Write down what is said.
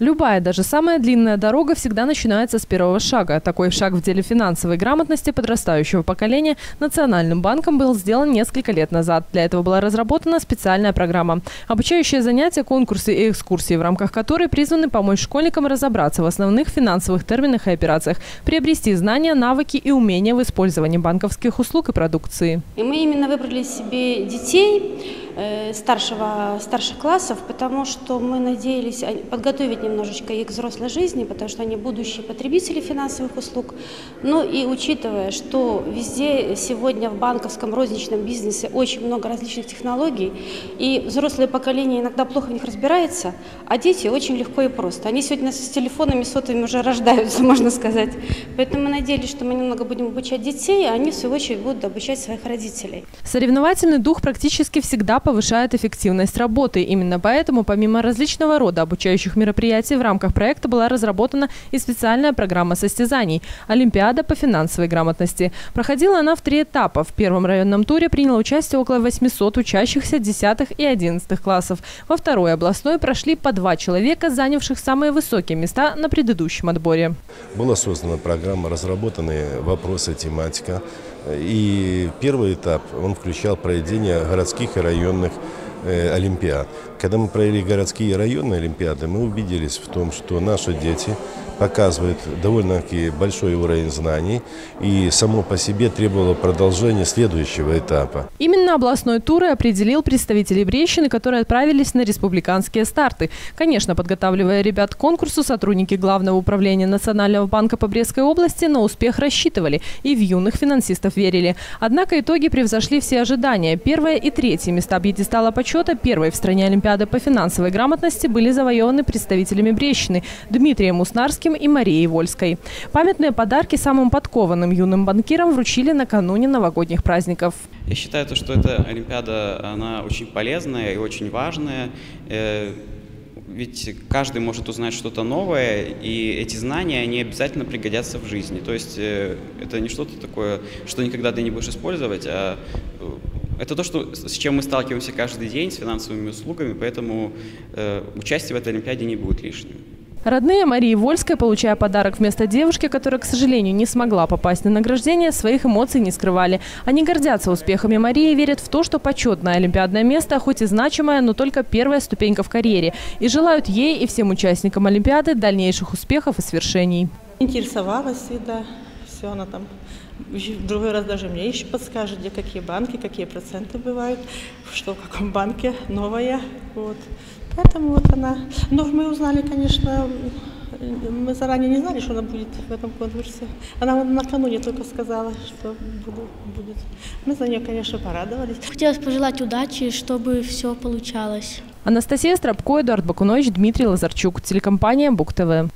Любая, даже самая длинная дорога всегда начинается с первого шага. Такой шаг в деле финансовой грамотности подрастающего поколения Национальным банком был сделан несколько лет назад. Для этого была разработана специальная программа. Обучающие занятия, конкурсы и экскурсии, в рамках которой призваны помочь школьникам разобраться в основных финансовых терминах и операциях, приобрести знания, навыки и умения в использовании банковских услуг и продукции. И мы именно выбрали себе детей, старшего, старших классов, потому что мы надеялись подготовить немножечко их к взрослой жизни, потому что они будущие потребители финансовых услуг. Ну и учитывая, что везде сегодня в банковском розничном бизнесе очень много различных технологий, и взрослое поколение иногда плохо в них разбирается, а дети очень легко и просто. Они сегодня с телефонами сотовыми уже рождаются, можно сказать. Поэтому мы надеялись, что мы немного будем обучать детей, а они в свою очередь будут обучать своих родителей. Соревновательный дух практически всегда повышает эффективность работы. Именно поэтому, помимо различного рода обучающих мероприятий, в рамках проекта была разработана и специальная программа состязаний – Олимпиада по финансовой грамотности. Проходила она в три этапа. В первом районном туре приняло участие около 800 учащихся 10 и 11 классов. Во второй областной прошли по два человека, занявших самые высокие места на предыдущем отборе. Была создана программа, разработаны вопросы, тематика. И первый этап, он включал проведение городских и районных определенных Э, олимпиад. Когда мы провели городские и районные олимпиады, мы убедились в том, что наши дети показывают довольно-таки большой уровень знаний и само по себе требовало продолжения следующего этапа. Именно областной тур и определил представителей Брещины, которые отправились на республиканские старты. Конечно, подготавливая ребят к конкурсу, сотрудники Главного управления Национального банка по Брестской области на успех рассчитывали и в юных финансистов верили. Однако итоги превзошли все ожидания. Первое и третье места пьедестала почета первой в стране Олимпиады по финансовой грамотности были завоеваны представителями Брещины Дмитрием Уснарским и Марией Вольской. Памятные подарки самым подкованным юным банкирам вручили накануне новогодних праздников. Я считаю, что эта Олимпиада, она очень полезная и очень важная. Э, ведь каждый может узнать что-то новое, и эти знания, они обязательно пригодятся в жизни. То есть э, это не что-то такое, что никогда ты не будешь использовать, а э, это то, что, с чем мы сталкиваемся каждый день, с финансовыми услугами, поэтому э, участие в этой Олимпиаде не будет лишним. Родные Марии Вольской, получая подарок вместо девушки, которая, к сожалению, не смогла попасть на награждение, своих эмоций не скрывали. Они гордятся успехами Марии и верят в то, что почетное олимпиадное место, хоть и значимое, но только первая ступенька в карьере. И желают ей и всем участникам Олимпиады дальнейших успехов и свершений. Интересовалась, и да, все она там в другой раз даже мне еще подскажет, где какие банки, какие проценты бывают, что в каком банке новая. Вот. Поэтому вот она. Но мы узнали, конечно, мы заранее не знали, что она будет в этом конкурсе. Она накануне только сказала, что будет. Мы за нее, конечно, порадовались. Хотелось пожелать удачи, чтобы все получалось. Анастасия Стропко, Эдуард Бакунович, Дмитрий Лазарчук. Телекомпания Бук ТВ.